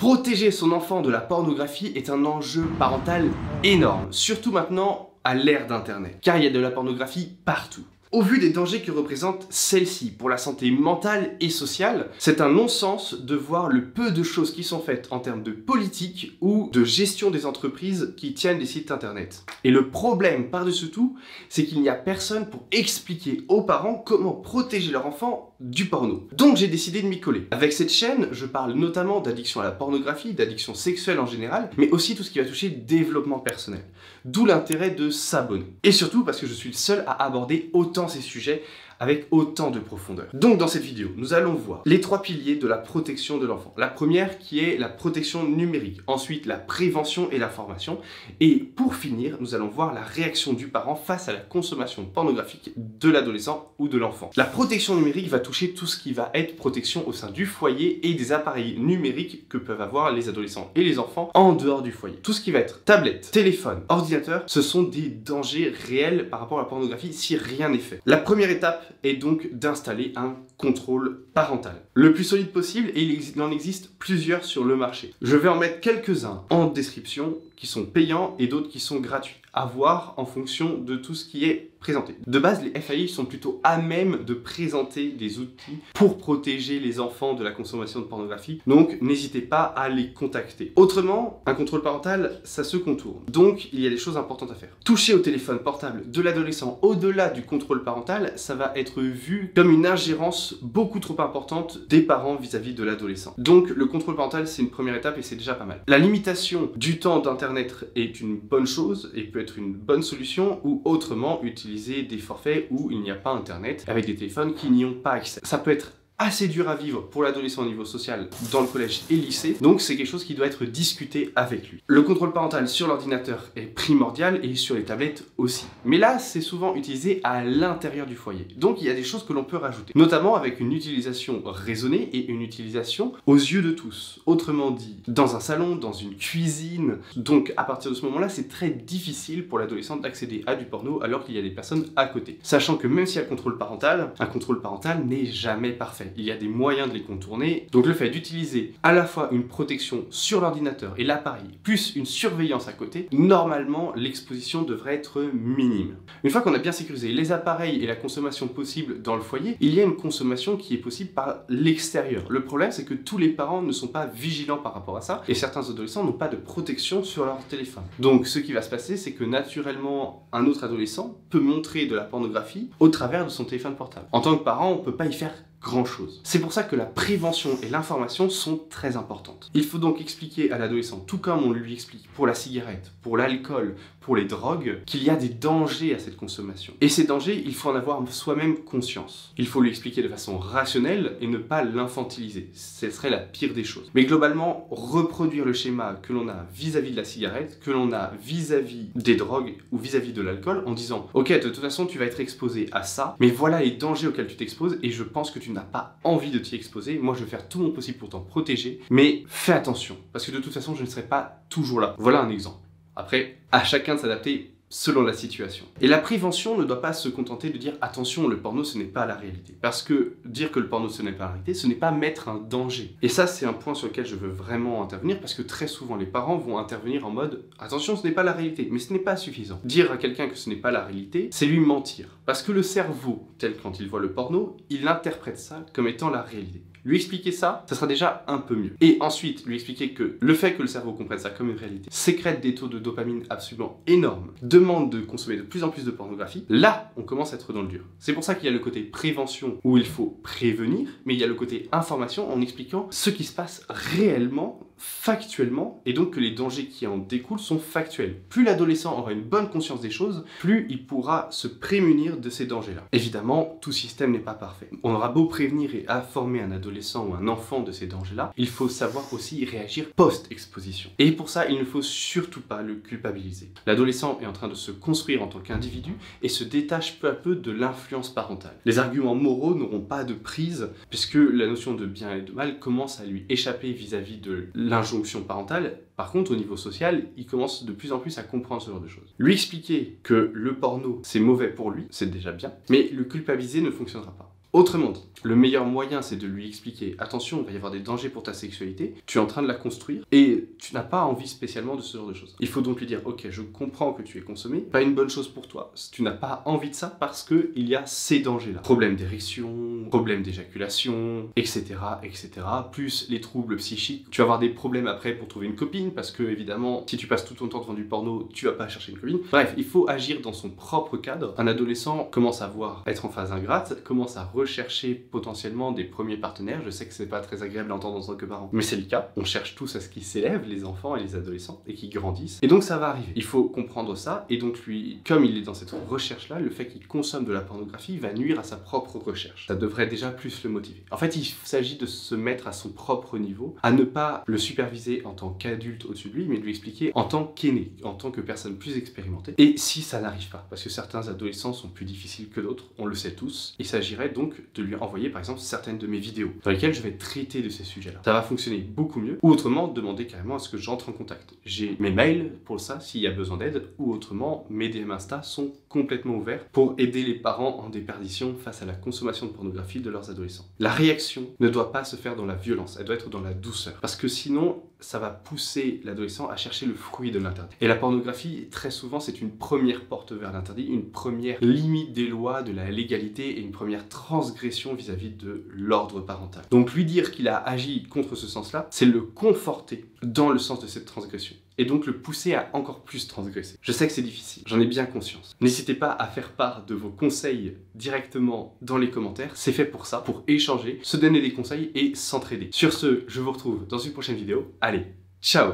Protéger son enfant de la pornographie est un enjeu parental énorme, surtout maintenant à l'ère d'Internet, car il y a de la pornographie partout. Au vu des dangers que représente celle-ci pour la santé mentale et sociale, c'est un non-sens de voir le peu de choses qui sont faites en termes de politique ou de gestion des entreprises qui tiennent des sites internet. Et le problème par-dessus tout, c'est qu'il n'y a personne pour expliquer aux parents comment protéger leur enfant du porno. Donc j'ai décidé de m'y coller. Avec cette chaîne, je parle notamment d'addiction à la pornographie, d'addiction sexuelle en général, mais aussi tout ce qui va toucher développement personnel. D'où l'intérêt de s'abonner. Et surtout parce que je suis le seul à aborder autant ces sujets avec autant de profondeur. Donc dans cette vidéo, nous allons voir les trois piliers de la protection de l'enfant. La première qui est la protection numérique, ensuite la prévention et la formation, et pour finir, nous allons voir la réaction du parent face à la consommation pornographique de l'adolescent ou de l'enfant. La protection numérique va toucher tout ce qui va être protection au sein du foyer et des appareils numériques que peuvent avoir les adolescents et les enfants en dehors du foyer. Tout ce qui va être tablette, téléphone, ordinateur, ce sont des dangers réels par rapport à la pornographie si rien n'est fait. La première étape est donc d'installer un contrôle parental. Le plus solide possible et il en existe plusieurs sur le marché. Je vais en mettre quelques-uns en description qui sont payants et d'autres qui sont gratuits à voir en fonction de tout ce qui est De base, les FAI sont plutôt à même de présenter des outils pour protéger les enfants de la consommation de pornographie, donc n'hésitez pas à les contacter. Autrement, un contrôle parental, ça se contourne. Donc, il y a des choses importantes à faire. Toucher au téléphone portable de l'adolescent au-delà du contrôle parental, ça va être vu comme une ingérence beaucoup trop importante des parents vis-à-vis -vis de l'adolescent. Donc, le contrôle parental, c'est une première étape et c'est déjà pas mal. La limitation du temps d'Internet est une bonne chose et peut être une bonne solution ou autrement utiliser des forfaits où il n'y a pas internet avec des téléphones qui n'y ont pas accès. Ça peut être assez dur à vivre pour l'adolescent au niveau social dans le collège et lycée, donc c'est quelque chose qui doit être discuté avec lui. Le contrôle parental sur l'ordinateur est primordial et sur les tablettes aussi. Mais là, c'est souvent utilisé à l'intérieur du foyer. Donc il y a des choses que l'on peut rajouter, notamment avec une utilisation raisonnée et une utilisation aux yeux de tous. Autrement dit, dans un salon, dans une cuisine. Donc à partir de ce moment-là, c'est très difficile pour l'adolescent d'accéder à du porno alors qu'il y a des personnes à côté. Sachant que même s'il y a le contrôle parental, un contrôle parental n'est jamais parfait il y a des moyens de les contourner. Donc le fait d'utiliser à la fois une protection sur l'ordinateur et l'appareil, plus une surveillance à côté, normalement l'exposition devrait être minime. Une fois qu'on a bien sécurisé les appareils et la consommation possible dans le foyer, il y a une consommation qui est possible par l'extérieur. Le problème c'est que tous les parents ne sont pas vigilants par rapport à ça et certains adolescents n'ont pas de protection sur leur téléphone. Donc ce qui va se passer c'est que naturellement un autre adolescent peut montrer de la pornographie au travers de son téléphone portable. En tant que parent on peut pas y faire grand-chose. C'est pour ça que la prévention et l'information sont très importantes. Il faut donc expliquer à l'adolescent, tout comme on lui explique pour la cigarette, pour l'alcool, pour les drogues, qu'il y a des dangers à cette consommation. Et ces dangers, il faut en avoir soi-même conscience. Il faut lui expliquer de façon rationnelle et ne pas l'infantiliser. Ce serait la pire des choses. Mais globalement, reproduire le schéma que l'on a vis-à-vis de la cigarette, que l'on a vis-à-vis des drogues ou vis-à-vis -vis de l'alcool, en disant, ok, de toute façon, tu vas être exposé à ça, mais voilà les dangers auxquels tu t'exposes et je pense que tu n'as pas envie de t'y exposer, moi je vais faire tout mon possible pour t'en protéger, mais fais attention, parce que de toute façon je ne serai pas toujours là. Voilà un exemple. Après, à chacun de s'adapter selon la situation. Et la prévention ne doit pas se contenter de dire attention, le porno ce n'est pas la réalité. Parce que dire que le porno ce n'est pas la réalité, ce n'est pas mettre un danger. Et ça c'est un point sur lequel je veux vraiment intervenir parce que très souvent les parents vont intervenir en mode attention ce n'est pas la réalité, mais ce n'est pas suffisant. Dire à quelqu'un que ce n'est pas la réalité, c'est lui mentir. Parce que le cerveau, tel quand il voit le porno, il interprète ça comme étant la réalité. Lui expliquer ça, ça sera déjà un peu mieux. Et ensuite, lui expliquer que le fait que le cerveau comprenne ça comme une réalité sécrète des taux de dopamine absolument énormes, demande de consommer de plus en plus de pornographie, là, on commence à être dans le dur. C'est pour ça qu'il y a le côté prévention où il faut prévenir, mais il y a le côté information en expliquant ce qui se passe réellement factuellement et donc que les dangers qui en découlent sont factuels. Plus l'adolescent aura une bonne conscience des choses, plus il pourra se prémunir de ces dangers-là. Évidemment, tout système n'est pas parfait. On aura beau prévenir et informer un adolescent ou un enfant de ces dangers-là, il faut savoir aussi réagir post-exposition. Et pour ça, il ne faut surtout pas le culpabiliser. L'adolescent est en train de se construire en tant qu'individu et se détache peu à peu de l'influence parentale. Les arguments moraux n'auront pas de prise puisque la notion de bien et de mal commence à lui échapper vis-à-vis -vis de l'injonction parentale. Par contre, au niveau social, il commence de plus en plus à comprendre ce genre de choses. Lui expliquer que le porno, c'est mauvais pour lui, c'est déjà bien, mais le culpabiliser ne fonctionnera pas. Autrement dit, le meilleur moyen, c'est de lui expliquer attention, il va y avoir des dangers pour ta sexualité, tu es en train de la construire et tu n'as pas envie spécialement de ce genre de choses. Il faut donc lui dire ok, je comprends que tu es consommé, pas une bonne chose pour toi. Tu n'as pas envie de ça parce que il y a ces dangers-là. Problème d'érection, problème d'éjaculation, etc., etc. Plus les troubles psychiques. Tu vas avoir des problèmes après pour trouver une copine parce que évidemment, si tu passes tout ton temps devant du porno, tu vas pas chercher une copine. Bref, il faut agir dans son propre cadre. Un adolescent commence à voir être en phase ingrate, commence à rechercher potentiellement des premiers partenaires. Je sais que c'est pas très agréable à entendre en tant que parent, mais c'est le cas. On cherche tous à ce qu'ils s'élèvent, les enfants et les adolescents, et qu'ils grandissent. Et donc ça va arriver. Il faut comprendre ça, et donc lui, comme il est dans cette recherche-là, le fait qu'il consomme de la pornographie va nuire à sa propre recherche. Ça devrait déjà plus le motiver. En fait, il s'agit de se mettre à son propre niveau, à ne pas le superviser en tant qu'adulte au-dessus de lui, mais de lui expliquer en tant qu'aîné, en tant que personne plus expérimentée. Et si ça n'arrive pas, parce que certains adolescents sont plus difficiles que d'autres, on le sait tous, il s'agirait donc de lui envoyer par exemple certaines de mes vidéos dans lesquelles je vais traiter de ces sujets-là. Ça va fonctionner beaucoup mieux, ou autrement demander carrément à ce que j'entre en contact. J'ai mes mails pour ça s'il y a besoin d'aide, ou autrement mes DM Insta sont complètement ouverts pour aider les parents en déperdition face à la consommation de pornographie de leurs adolescents. La réaction ne doit pas se faire dans la violence, elle doit être dans la douceur, parce que sinon ça va pousser l'adolescent à chercher le fruit de l'interdit. Et la pornographie, très souvent, c'est une première porte vers l'interdit, une première limite des lois, de la légalité et une première transgression vis-à-vis de l'ordre parental. Donc lui dire qu'il a agi contre ce sens-là, c'est le conforter dans le sens de cette transgression et donc le pousser à encore plus transgresser. Je sais que c'est difficile, j'en ai bien conscience. N'hésitez pas à faire part de vos conseils directement dans les commentaires, c'est fait pour ça, pour échanger, se donner des conseils et s'entraider. Sur ce, je vous retrouve dans une prochaine vidéo. Allez, ciao